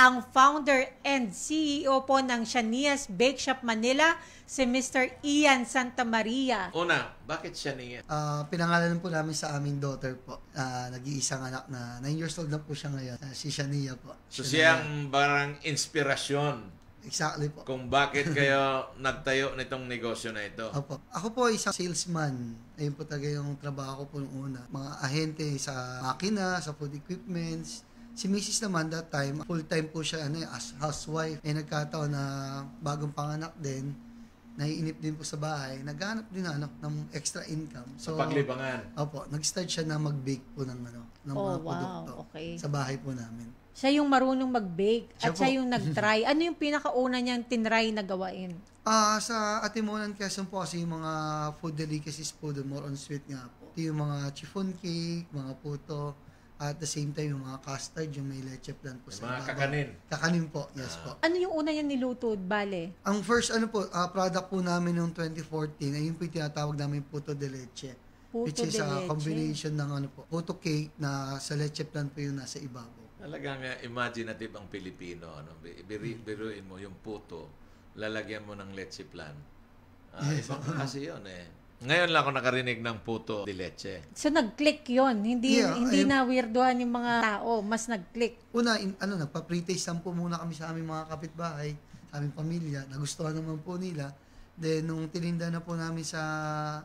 ang founder and CEO po ng Shania's Bake Shop Manila, si Mr. Ian Santa Maria. Una, bakit siya niya? Ah, pinangalanan po namin sa aming daughter po. Ah, nag-iisang anak na 9 years old na po siya ngayon. Ah, si Shania po. So Shania. siya ang barang inspirasyon Exactly po. kung bakit kayo nagtayo nitong negosyo na ito. Opo. Ako po isang salesman. Ayun po talaga yung trabaho ko po nung una. Mga ahente sa makina, sa food equipments. Si Mrs. naman that time, full-time po siya ano, as housewife. Eh nagkataon na bagong panganak din, naiinip din po sa bahay, naghanap din ano, ng extra income. Sa paglibangan. Opo, nag-start siya na mag-bake po ng ano, ng Oh, mga wow. produkto Okay. sa bahay po namin. Siya yung marunong mag-bake Siya at siya po. yung nag-try. Ano yung pinakauna niyang tinry na gawain? Ah, sa Atimonan Quezon po kasi yung mga food delicacies po doon, more on sweet nga po. Ito yung mga chiffon cake, mga puto, at the same time yung mga custard, yung may leche plan po Yung sa mga ibabaw. kakanin. Kakanin po, yes po. Ano yung una niyang niluto, bale? Ang first ano po, ah, product po namin noong 2014, ay yung po yung tinatawag namin puto de leche. Puto which is de a leche. combination ng ano po, puto cake na sa leche plan po yung nasa ibabaw. Talagang uh, imaginative ang Pilipino. Ano? Bi- Biri, biruin mo yung puto, lalagyan mo ng leche plan. Ah, ibang klase yun eh. Ngayon lang ako nakarinig ng puto de leche. So nag-click 'yon. Hindi Yeah, hindi ayun. na weirdohan yung mga tao, mas nag-click. Una, in, ano, nagpa-pre-taste po muna kami sa aming mga kapitbahay, sa aming pamilya. Nagustuhan naman po nila. Then, nung tininda na po namin sa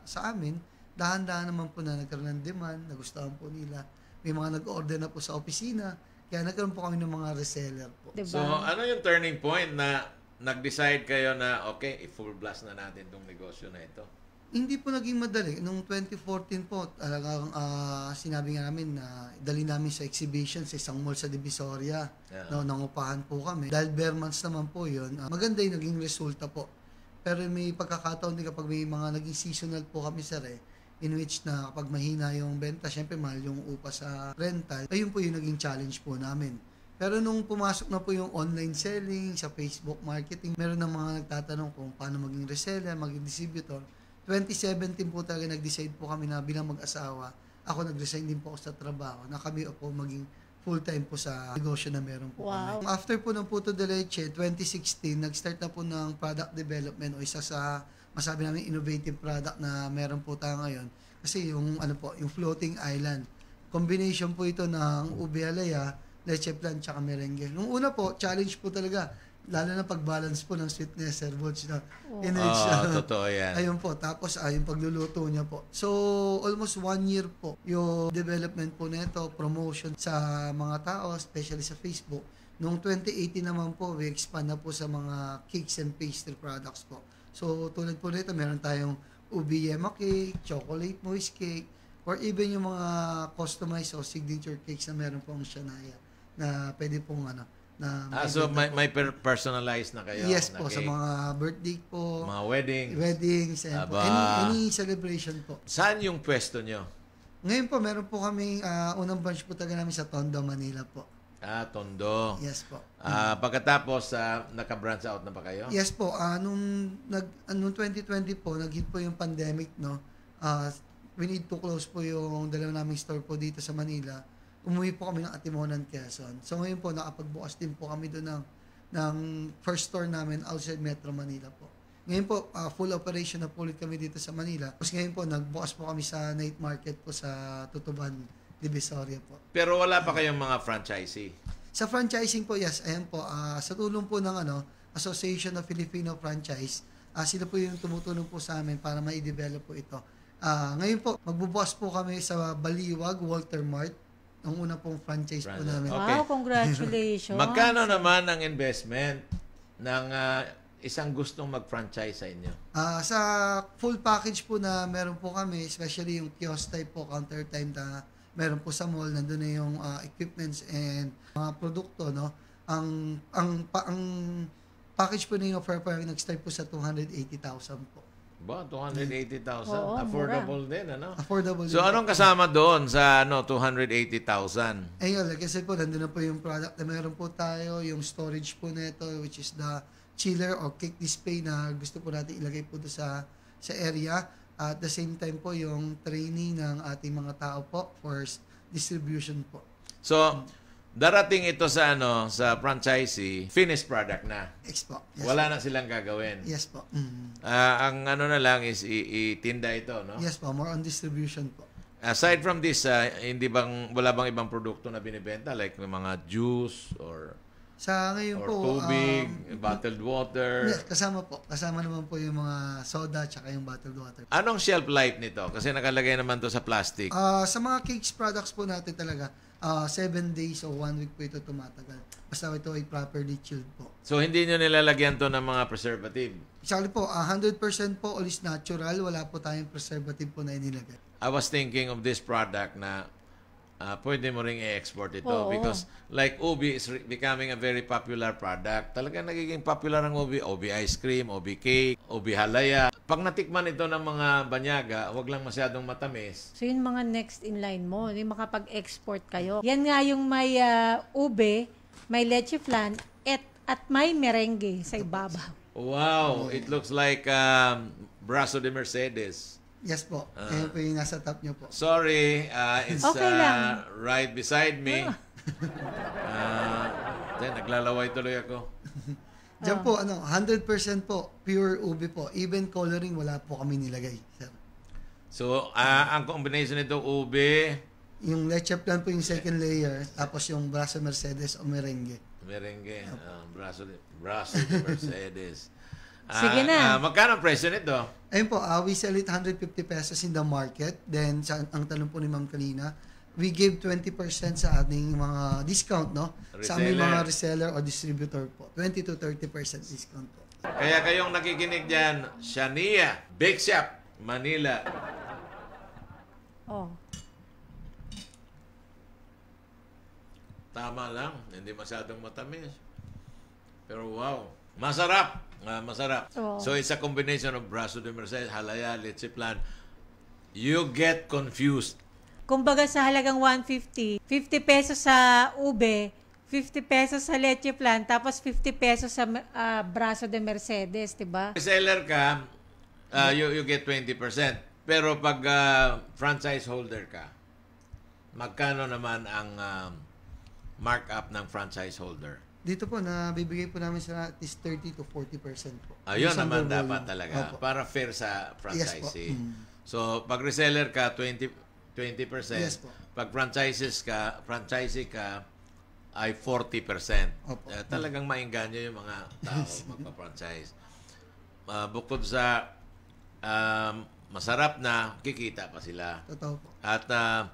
sa amin, dahan-dahan naman po na nagkaroon ng demand, nagustuhan po nila. May mga nag-order na po sa opisina, kaya nagkaroon po kami ng mga reseller po. 'Di So, ano yung turning point na nag-decide kayo na, okay, i-full blast na natin itong negosyo na ito? Hindi po naging madali. Noong 2014 po, talagang ah, sinabi nga namin na dali namin sa exhibition sa isang mall sa Divisoria. Yeah. No, nangupahan po kami. Dahil bare months naman po yun, ah, maganda yung naging resulta po. Pero may pagkakataon din kapag may mga naging seasonal po kami sa re, in which na kapag mahina yung benta, syempre mahal yung upa sa rental, ayun po yung naging challenge po namin. Pero nung pumasok na po yung online selling sa Facebook marketing, meron ng mga nagtatanong kung paano maging reseller, maging distributor. 2017 po talaga nag-decide po kami na bilang mag-asawa, ako nag-resign din po ako sa trabaho na kami po maging full-time po sa negosyo na meron po Wow. kami. After po ng Puto de Leche, 2016, nag-start na po ng product development o isa sa masabi namin innovative product na meron po tayo ngayon. Kasi yung ano po, yung floating island. Combination po ito ng ube halaya, leche plan, tsaka merengue. Nung una po, challenge po talaga. Lalo na pag-balance po ng sweetness, Sir Butch. Na, in which, Oo, uh, totoo yan. Ayun po. Tapos, ah, yung pagluluto niya po. So, almost one year po yung development po nito, promotion sa mga tao, especially sa Facebook. Noong 2018 naman po, we expand na po sa mga cakes and pastry products po. So, tulad po nito, meron tayong ubi yema cake, chocolate moist cake, or even yung mga customized o signature cakes na meron po ang Shania na pwede pong ano, na Ah, so may, may per- personalized na kayo? yes na po, sa cake? mga birthday po, mga wedding. weddings, and po, Aba. any, any celebration po. Saan yung pwesto nyo? Ngayon po, meron po kami, ah, unang branch po talaga namin sa Tondo, Manila po. Ah, Tondo. Yes po. Ah, pagkatapos, ah, naka-branch out na ba kayo? Yes po, ah, nung, nag, nung 2020 po, nag-hit po yung pandemic, no? Ah, we need to close po yung dalawa naming store po dito sa Manila. Umuwi po kami ng Atimonan, Quezon. So ngayon po, nakapagbukas din po kami doon ng, ng first store namin outside Metro Manila po. Ngayon po, ah, full operation na po ulit kami dito sa Manila. Tapos ngayon po, nagbukas po kami sa night market po sa Tutuban, Divisoria po. Pero wala pa kayong mga franchisee? Sa franchising po, yes, ayan po, ah, sa tulong po ng ano, Association of Filipino Franchise, ah, sila po yung tumutulong po sa amin para ma-develop po ito. Ah, ngayon po, magbubukas po kami sa Baliwag, Walter Mart, ang una pong franchise po Franchise. namin. Okay. Wow, congratulations. Magkano naman ang investment ng ah, isang gustong mag-franchise sa inyo? Ah, sa full package po na meron po kami, especially yung kiosk type po, counter time na meron po sa mall, nandun na yung ah, equipments and mga produkto, no? Ang ang pa, ang package po na yung offer po nag-start po sa 280,000 po. Ba, 280,000? Oo, Affordable din, ano? Affordable So, din anong kasama doon sa ano 280,000? Ayun, like kasi po, nandun na po yung product na meron po tayo, yung storage po nito, which is the chiller or cake display na gusto po natin ilagay po doon sa, sa area. At the same time po, yung training ng ating mga tao po for distribution po. So, darating ito sa ano sa franchisee, finished product na. X po. Yes, Wala na silang gagawin. yes po. Mm. Ah, ang ano na lang is itinda ito, no? Yes po, more on distribution po. Aside from this, ah, hindi bang wala bang ibang produkto na binibenta like mga juice or Sa ngayon or po, tubig, um, bottled water? yes, kasama po. Kasama naman po yung mga soda tsaka yung bottled water. Anong shelf life nito? Kasi nakalagay naman to sa plastic. Ah, sa mga cakes products po natin talaga, ah, seven days o one week po ito tumatagal. Basta ito ay properly chilled po. So hindi nyo nilalagyan to ng mga preservative. Actually po, ah, 100% po all is natural. Wala po tayong preservative po na inilagay. I was thinking of this product na ah, pwede mo ring i-export ito Oo. because like ubi is becoming a very popular product. Talagang nagiging popular ang ubi. Ubi ice cream, ubi cake, ubi halaya. Pag natikman ito ng mga banyaga, wag lang masyadong matamis. So yun mga next in line mo, yung makapag-export kayo. Yan nga yung may ah, ube, may leche flan, at, at may merengue sa ibabaw. Wow, it looks like um, Brazo de Mercedes. Yes po. Ayan po yung nasa top nyo po. Sorry, uh, it's Okay uh, lang. right beside me. Uh, then, naglalaway tuloy ako. Diyan po, ano, 100% po, pure ube po. Even coloring, wala po kami nilagay. Sir. So, ah, ang combination nito, ube, Yung leche plan po yung second layer, tapos yung braso Mercedes o merengue. merengue, ah, braso, braso de Mercedes. Ah, Sige na. ah, magkano ang presyo nito? Ayun po, uh, we sell it 150 pesos in the market. Then, sa, ang tanong po ni Ma'am kanina, we give 20% sa ating mga discount, no? Sa aming Reseller. mga reseller o distributor po. 20 to 30% discount po. Kaya kayong nakikinig dyan, Shania Bake Shop, Manila. Oh. Tama lang, hindi masyadong matamis. Pero wow, masarap. Ah, masarap. Oo. So it's a combination of Brazo de Mercedes, Halaya, Leche Plan. You get confused. Kumbaga sa halagang 150, 50 pesos sa ube, 50 pesos sa leche flan, tapos 50 pesos sa ah, braso de Mercedes, 'di ba? Seller ka, ah, you, you get 20%. Pero pag ah, franchise holder ka, magkano naman ang um, markup ng franchise holder? Dito po, nabibigay po namin sa at least 30 to 40% po. Ayun Isang naman volume. dapat talaga. Opo. Para fair sa franchisee. Yes. Mm. So, pag reseller ka, 20, 20%. Yes po. Pag franchises ka, franchisee ka, ay 40%. Opo. Eh, talagang maingganyo yung mga tao magpa-franchise. Ah, bukod sa um, masarap na, kikita pa sila. Totoo po. At ah,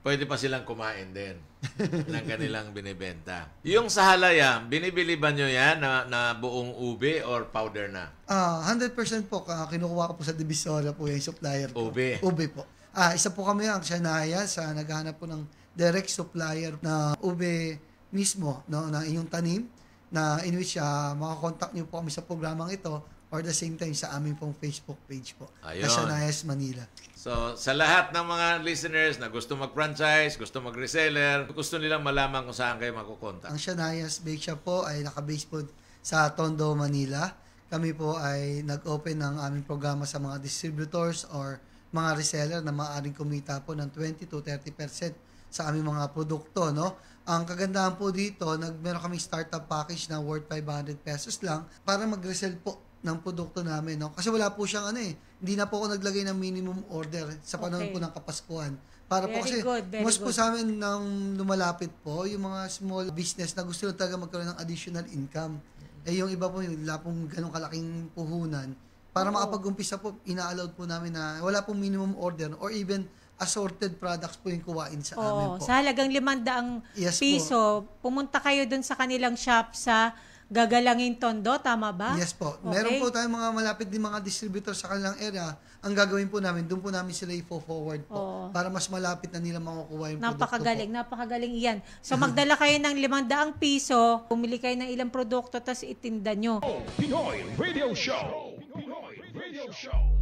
pwede pa silang kumain din ng kanilang binibenta. Yung sa halaya, binibili ba nyo yan na, na buong ube or powder na? Ah, 100% po, ka- kinukuha ko po sa Divisoria po yung supplier ko. Ube. Ube po. Ah, isa po kami ang Shanaya sa naghahanap po ng direct supplier na ube mismo, no, na inyong tanim, na in which ah, makakontakt niyo po kami sa programang ito or the same time sa aming pong Facebook page po. Ayun. Na Shanayas Manila. So, sa lahat ng mga listeners na gusto mag-franchise, gusto mag-reseller, gusto nilang malaman kung saan kayo makukontak. Ang Shanayas Bake Shop po ay nakabase po sa Tondo, Manila. Kami po ay nag-open ng aming programa sa mga distributors or mga reseller na maaaring kumita po ng 20 to 30% sa aming mga produkto, no? Ang kagandahan po dito, nag meron kaming startup package na worth 500 pesos lang para mag-resell po ng produkto namin, no? Kasi wala po siyang ano eh, hindi na po ako naglagay ng minimum order sa panahon Okay. po ng Kapaskuhan. Para po Very kasi good, very mas po good. sa amin nang lumalapit po yung mga small business na gusto talaga magkaroon ng additional income. Eh yung iba po, yung wala pong ganong kalaking puhunan. Para Oo. makapag-umpisa po, ina-allowed po namin na wala pong minimum order or even assorted products po yung kuwain sa Oo, amin po. sa halagang 500 Yes po. piso, pumunta kayo dun sa kanilang shop sa Gagalangin Tondo, tama ba? Yes po. Okay. Meron po tayong mga malapit din mga distributor sa kanilang area. Ang gagawin po namin, doon po namin sila i-forward po. Oo. Para mas malapit na nila makukuha yung Napakagaling, produkto napakagaling iyan. So magdala kayo ng 500 piso, pumili kayo ng ilang produkto, tapos itinda nyo. Pinoy Radio Show. Pinoy Radio Show.